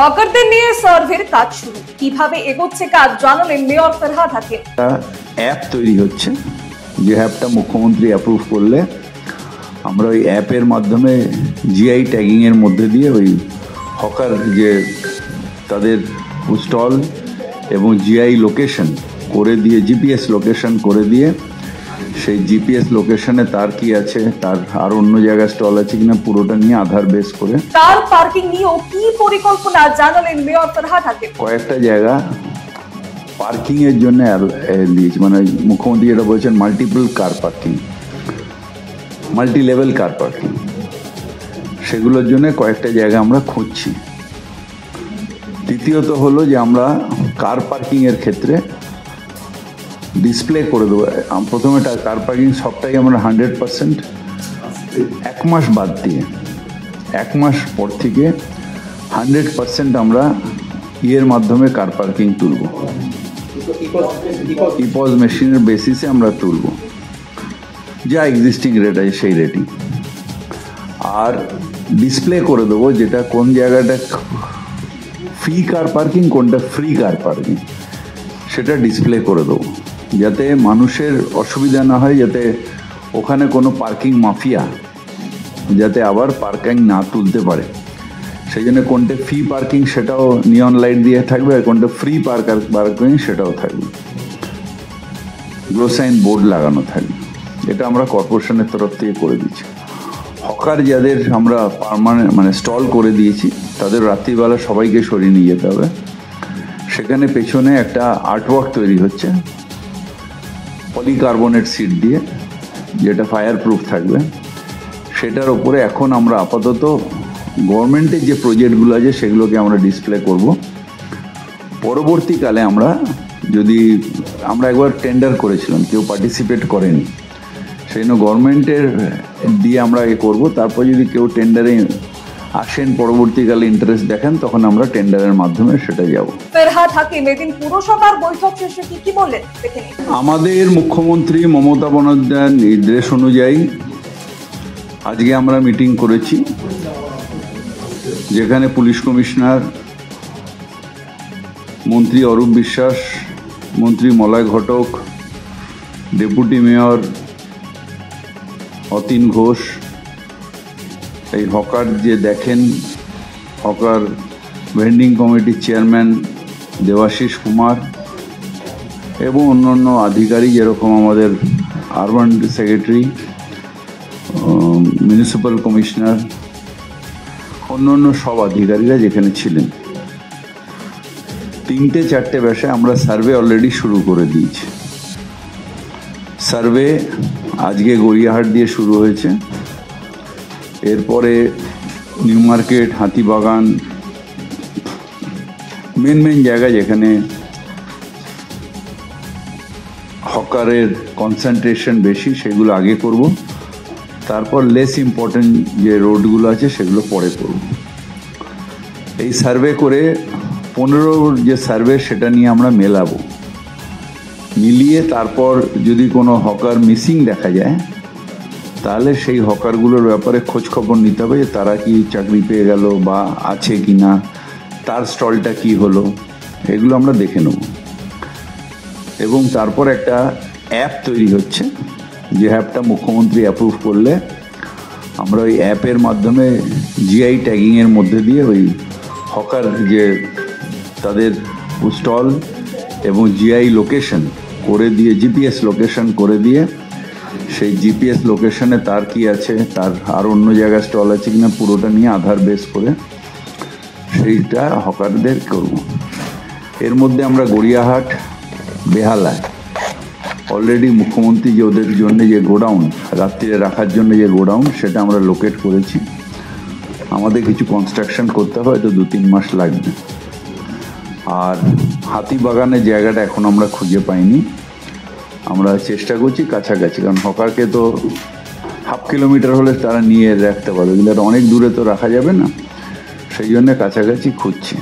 হকারদের নিয়ে সার্ভের কাজ শুরু। কীভাবে এগোচ্ছে কাজ জানালেন মেয়র ফরহাদ হাকিম। অ্যাপ তৈরি হচ্ছে, যে অ্যাপটা মুখ্যমন্ত্রী অ্যাপ্রুভ করলে আমরা ওই অ্যাপের মাধ্যমে জিআই ট্যাগিংয়ের মধ্যে দিয়ে ওই হকার যে তাদের স্টল এবং জিআই লোকেশন করে দিয়ে জিপিএস লোকেশন করে দিয়ে সেই জিপিএস লোকেশনে তার কি আছে? তার আর অন্য জায়গায় স্টল আছে কিনা? পুরোটা নিয়ে আধার বেস করে। কার পার্কিং নিয়ে কি পরিকল্পনা জানালেন মেয়র ফরহাদ হাকিম? কয়েকটা জায়গা পার্কিং এর জন্য দিয়েছি। মানে মুখ্যমন্ত্রী যেটা বলছেন multiple car parking multi level car parking সেগুলোর জন্য কয়েকটা জায়গা আমরা খুঁজছি। তৃতীয়ত হলো যে আমরা কার পার্কিং এর ক্ষেত্রে ডিসপ্লে করে দেবো। প্রথমে কার পার্কিং সবটাই আমরা হান্ড্রেড পার্সেন্ট এক মাস বাদ দিয়ে, এক মাস পর থেকে হান্ড্রেড পার্সেন্ট আমরা ইয়ের মাধ্যমে কার পার্কিং তুলব। ইপজ মেশিনের বেসিসে আমরা তুলব। যা এক্সিস্টিং রেট আছে সেই রেটই আর ডিসপ্লে করে দেবো যেটা কোন জায়গাটা ফ্রি কার পার্কিং কোনটা ফ্রি কার পার্কিং সেটা ডিসপ্লে করে দেবো। যাতে মানুষের অসুবিধা না হয়, যাতে ওখানে কোনো পার্কিং মাফিয়া যাতে আবার পার্কিং না তুলতে পারে। সেই জন্য কোনটা ফ্রি পার্কিং সেটাও নিয়ন লাইট দিয়ে থাকবে আর কোনটা ফ্রি পার্ক পার্কিং সেটাও থাকবে। গ্লোসাইন বোর্ড লাগানো থাকবে। এটা আমরা কর্পোরেশনের তরফ থেকে করে দিচ্ছি হকার যাদের আমরা পারমানেন্ট মানে স্টল করে দিয়েছি, তাদের রাত্রিবেলা সবাইকে সরিয়ে নিয়ে যেতে হবে। সেখানে পেছনে একটা আর্টওয়ার্ক তৈরি হচ্ছে। পলিকার্বনেট সিট দিয়ে যেটা ফায়ার প্রুফ থাকবে, সেটার ওপরে এখন আমরা আপাতত গভর্নমেন্টের যে প্রজেক্টগুলো আছে সেগুলোকে আমরা ডিসপ্লে করব। পরবর্তীকালে আমরা যদি, আমরা একবার টেন্ডার করেছিলাম, কেউ পার্টিসিপেট করেনি, সেই জন্য গভর্নমেন্টের দিয়ে আমরা এ করব। তারপর যদি কেউ টেন্ডারে আসেন পরবর্তীকালে ইন্টারেস্ট দেখেন তখন আমরা টেন্ডারের মাধ্যমে সেটা যাব। ফেরহাদ হাকিম এদিন পুরসভার বৈঠক শেষে কি কি বললেন? আমাদের মুখ্যমন্ত্রী মমতা বন্দ্যোপাধ্যায়ের নির্দেশ অনুযায়ী আজকে আমরা মিটিং করেছি যেখানে পুলিশ কমিশনার মন্ত্রী অরূপ বিশ্বাস মন্ত্রী মলয় ঘটক ডেপুটি মেয়র অতীন ঘোষ এই হকার যে দেখেন, হকার ভেন্ডিং কমিটির চেয়ারম্যান দেবাশিস কুমার এবং অন্যান্য আধিকারিক, যেরকম আমাদের আরবান সেক্রেটারি মিউনিসিপ্যাল কমিশনার, অন্যান্য সব আধিকারিকরা যেখানে ছিলেন। তিনটে চারটে ব্যাসে আমরা সার্ভে অলরেডি শুরু করে দিয়েছি। সার্ভে আজকে গড়িয়াহাট দিয়ে শুরু হয়েছে। এরপরে new market Hatibagan main main জায়গা যেখানে হকারের কনসেন্ট্রেশন বেশি, সেগুলো আগে করব। তারপর লেস ইম্পর্টেন্ট যে রোডগুলো আছে, সেগুলো পরে করব। এই সার্ভে করে পনেরো যে সার্ভে সেটা নিয়ে আমরা মেলাবো। মিলিয়ে তারপর যদি কোনো হকার মিসিং দেখা যায় তাহলে সেই হকারগুলোর ব্যাপারে খোঁজ খবর নিতে হবে যে তারা কি চাকরি পেয়ে গেল বা আছে কি না, তার স্টলটা কি হলো, এগুলো আমরা দেখে নেব। এবং তারপর একটা অ্যাপ তৈরি হচ্ছে, যে অ্যাপটা মুখ্যমন্ত্রী অ্যাপ্রুভ করলে আমরা ওই অ্যাপের মাধ্যমে জিআই ট্যাগিংয়ের মধ্যে দিয়ে ওই হকার যে তাদের স্টল এবং জিআই লোকেশন করে দিয়ে, জিপিএস লোকেশন করে দিয়ে সেই জিপিএস লোকেশনে তার কি আছে? তার আর অন্য জায়গায় স্টল আছে কিনা? পুরোটা নিয়ে আধার বেস করে সেইটা হকারদের করব। এর মধ্যে আমরা গড়িয়াহাট, বেহালায়। অলরেডি মুখ্যমন্ত্রী যে ওদের জন্য যে গোডাউন, রাত্রিরে রাখার জন্য যে গোডাউন, সেটা আমরা লোকেট করেছি। আমাদের কিছু কনস্ট্রাকশন করতে হবে, হয়তো দু তিন মাস লাগবে। আর হাতিবাগানের জায়গাটা এখন আমরা খুঁজে পাইনি। আমরা চেষ্টা করছি কাছাকাছি, কারণ হকারকে তো হাফ কিলোমিটার হলে তারা নিয়ে রাখতে পারবে, কিন্তু অনেক দূরে তো রাখা যাবে না। সেই জন্যে কাছাকাছি খুঁজছি।